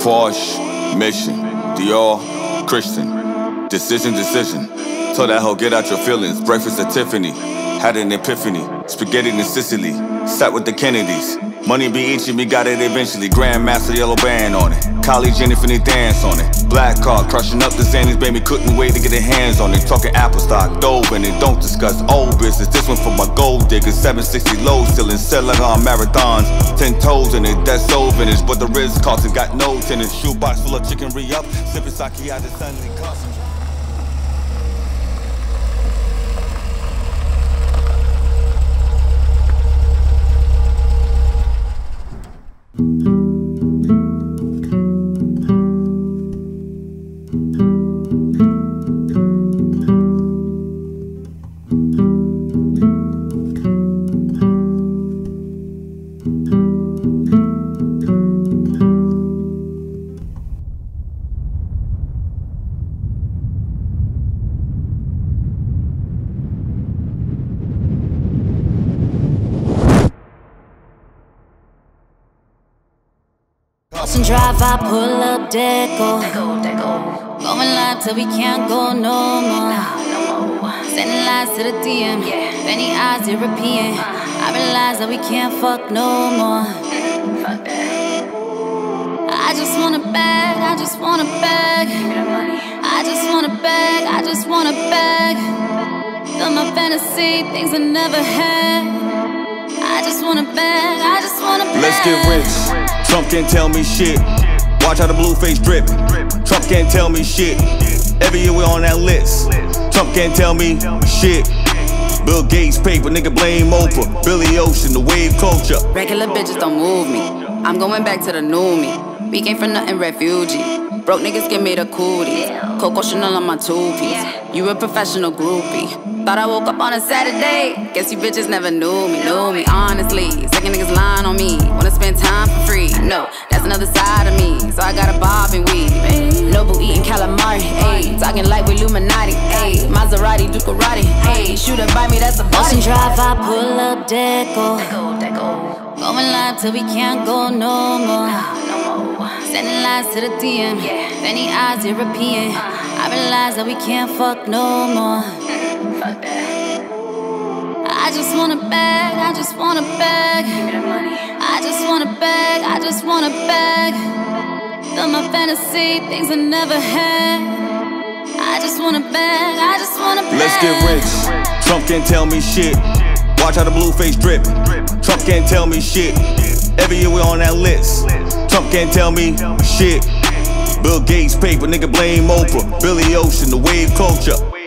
Porsche, Mission, Dior, Christian. Decision, decision. Tell that hoe, get out your feelings. Breakfast at Tiffany. Had an epiphany. Spaghetti in Sicily. Sat with the Kennedys. Money be itching me, got it eventually. Grandmaster yellow band on it. College infinite dance on it. Black card, crushing up the Sandies, baby. Couldn't wait to get their hands on it. Talking apple stock, dope in it. Don't discuss old business. This one for my gold diggers. 760 low ceiling, selling on marathons. Ten toes in it, that's so vintage. But the Riz costing got no tennis. Shoebox full of chicken re up. Sipping sake out the sun and Drive, I pull up Deco. Going live till we can't go no more. Sending lies to the DM. Fanny eyes European. I realize that we can't fuck no more. I just want a bag, I just want a bag. I just want a bag, I just want a bag. Fill my fantasy, things I never had. I just want a bag, I just want a bag. Let's get rich. Trump can't tell me shit. Watch how the blue face drip. Trump can't tell me shit. Every year we on that list. Trump can't tell me shit. Bill Gates paper, nigga blame Oprah. Billy Ocean, the wave culture. Regular bitches don't move me. I'm going back to the new me. We came from nothing, refugee. Broke niggas give me the cooties. Coco Chanel on my two piece. You a professional groupie. Thought I woke up on a Saturday. Guess you bitches never knew me, knew me. Honestly, second niggas lying on me. No, that's another side of me. So I got a bob and weed. Noble eating calamari, ayy. Talking like we Illuminati, ayy. Maserati, Ducati, ayy. Shooter by me, that's a body. Ocean Drive, I pull up Deco. Going live till we can't go no more. Ah, Sending lies to the DM. Fanny eyes European. Ah. I realize that we can't fuck no more. Mm, I just wanna beg, I just want a bag. I just wanna beg, I just wanna beg. Fill my fantasy, things I never had. I just wanna beg, I just wanna bag. Let's get rich. Trump can't tell me shit. Watch how the blue face drip. Trump can't tell me shit. Every year we on that list. Trump can't tell me shit. Bill Gates paper, nigga blame Oprah. Billy Ocean, the wave culture.